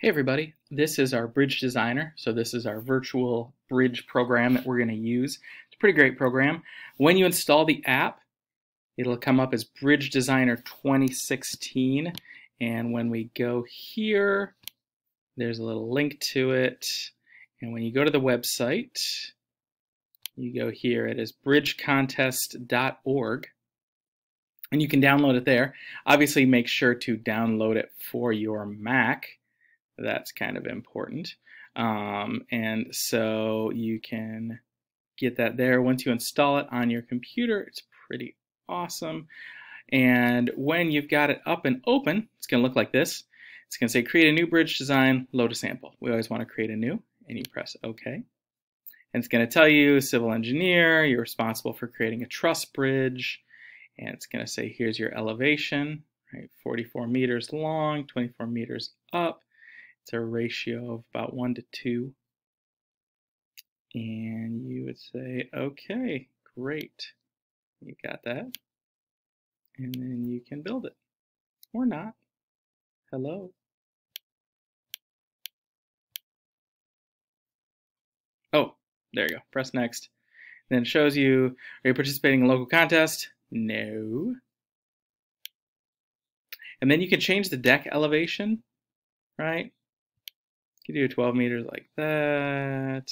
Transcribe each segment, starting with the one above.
Hey everybody, this is our Bridge Designer. So this is our virtual bridge program that we're going to use. It's a pretty great program. When you install the app, it'll come up as Bridge Designer 2016. And when we go here, there's a little link to it. And when you go to the website, you go here, it is bridgecontest.org. And you can download it there. Obviously, make sure to download it for your Mac that's kind of important. Um, and so you can get that there. Once you install it on your computer, it's pretty awesome. And when you've got it up and open, it's going to look like this. It's going to say create a new bridge design, load a sample. We always want to create a new, and you press OK. And it's going to tell you, civil engineer, you're responsible for creating a truss bridge. And it's going to say, here's your elevation, right? 44 meters long, 24 meters up. It's a ratio of about 1 to 2. And you would say, okay, great. You got that. And then you can build it. Or not. Hello. Oh, there you go. Press next. Then it shows you, are you participating in a local contest? No. And then you can change the deck elevation, right? You do 12 meters like that.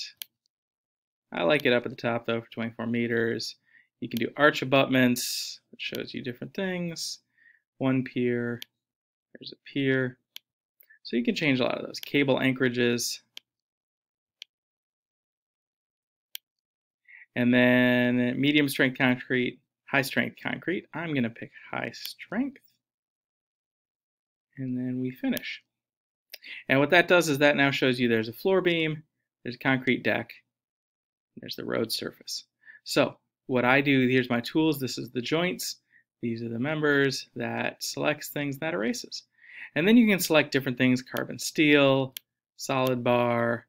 I like it up at the top though for 24 meters. You can do arch abutments, which shows you different things. One pier, there's a pier. So you can change a lot of those. Cable anchorages. And then medium strength concrete, high strength concrete. I'm gonna pick high strength. And then we finish. And what that does is that now shows you there's a floor beam, there's a concrete deck, there's the road surface. So what I do, here's my tools, this is the joints, these are the members, that selects things, that erases. And then you can select different things, carbon steel, solid bar,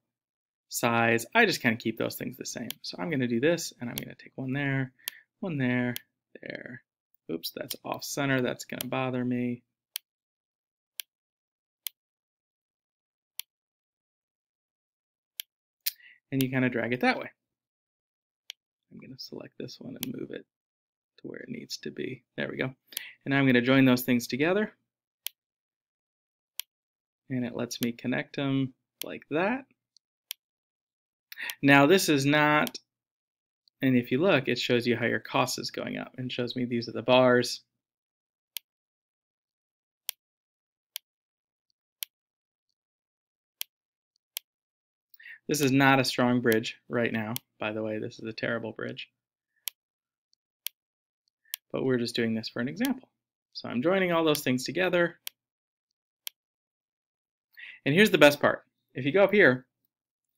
size. I just kind of keep those things the same. So I'm going to do this, and I'm going to take one there, one there, there. Oops, that's off center, that's going to bother me. And you kind of drag it that way. I'm going to select this one and move it to where it needs to be. There we go. And I'm going to join those things together. And it lets me connect them like that. Now this is not, and if you look, it shows you how your cost is going up and shows me these are the bars. This is not a strong bridge right now, by the way. This is a terrible bridge. But we're just doing this for an example. So I'm joining all those things together. And here's the best part. If you go up here,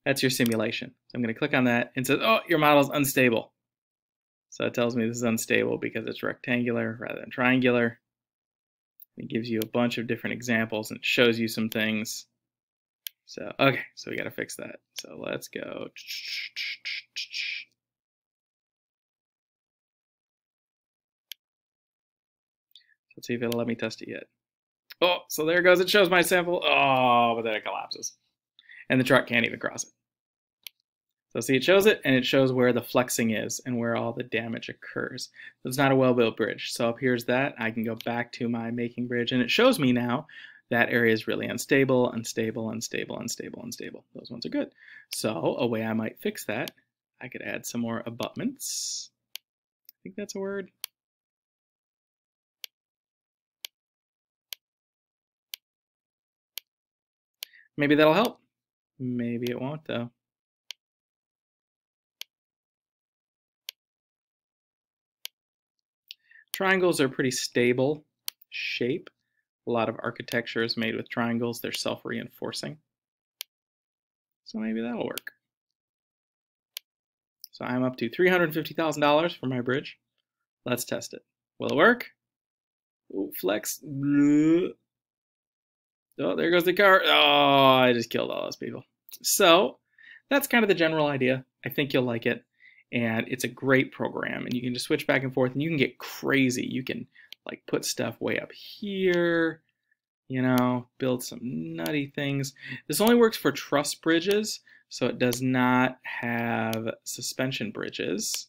that's your simulation. So I'm going to click on that and says, oh, your model's unstable. So it tells me this is unstable because it's rectangular rather than triangular. It gives you a bunch of different examples and shows you some things so, okay, so we got to fix that. So let's go. Let's see if it'll let me test it yet. Oh, so there it goes. It shows my sample. Oh, but then it collapses. And the truck can't even cross it. So see, it shows it, and it shows where the flexing is and where all the damage occurs. So it's not a well-built bridge. So up here's that. I can go back to my making bridge, and it shows me now that area is really unstable, unstable, unstable, unstable, unstable. Those ones are good. So a way I might fix that, I could add some more abutments. I think that's a word. Maybe that'll help. Maybe it won't though. Triangles are pretty stable shape. A lot of architecture is made with triangles. They're self-reinforcing. So maybe that'll work. So I'm up to $350,000 for my bridge. Let's test it. Will it work? Ooh, flex. Oh, there goes the car. Oh, I just killed all those people. So that's kind of the general idea. I think you'll like it. And it's a great program. And you can just switch back and forth and you can get crazy. You can like put stuff way up here. you know, build some nutty things. This only works for truss bridges, so it does not have suspension bridges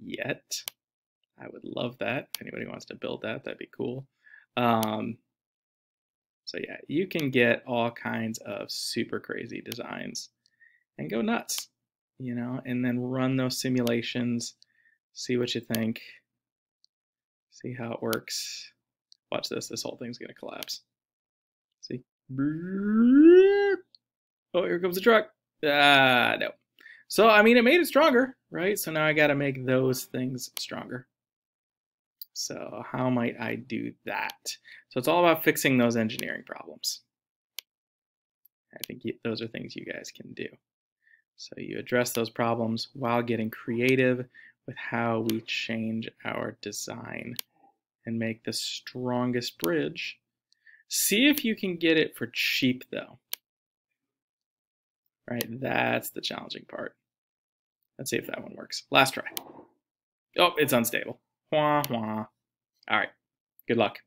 yet. I would love that. If anybody wants to build that, that'd be cool. Um, so yeah, you can get all kinds of super crazy designs and go nuts, you know, and then run those simulations, see what you think, see how it works. Watch this, this whole thing's gonna collapse. See? Oh, here comes the truck. Ah, no. So, I mean, it made it stronger, right? So now I gotta make those things stronger. So how might I do that? So it's all about fixing those engineering problems. I think those are things you guys can do. So you address those problems while getting creative with how we change our design and make the strongest bridge. See if you can get it for cheap though. Right, that's the challenging part. Let's see if that one works. Last try. Oh, it's unstable. Wah, wah. All right. Good luck.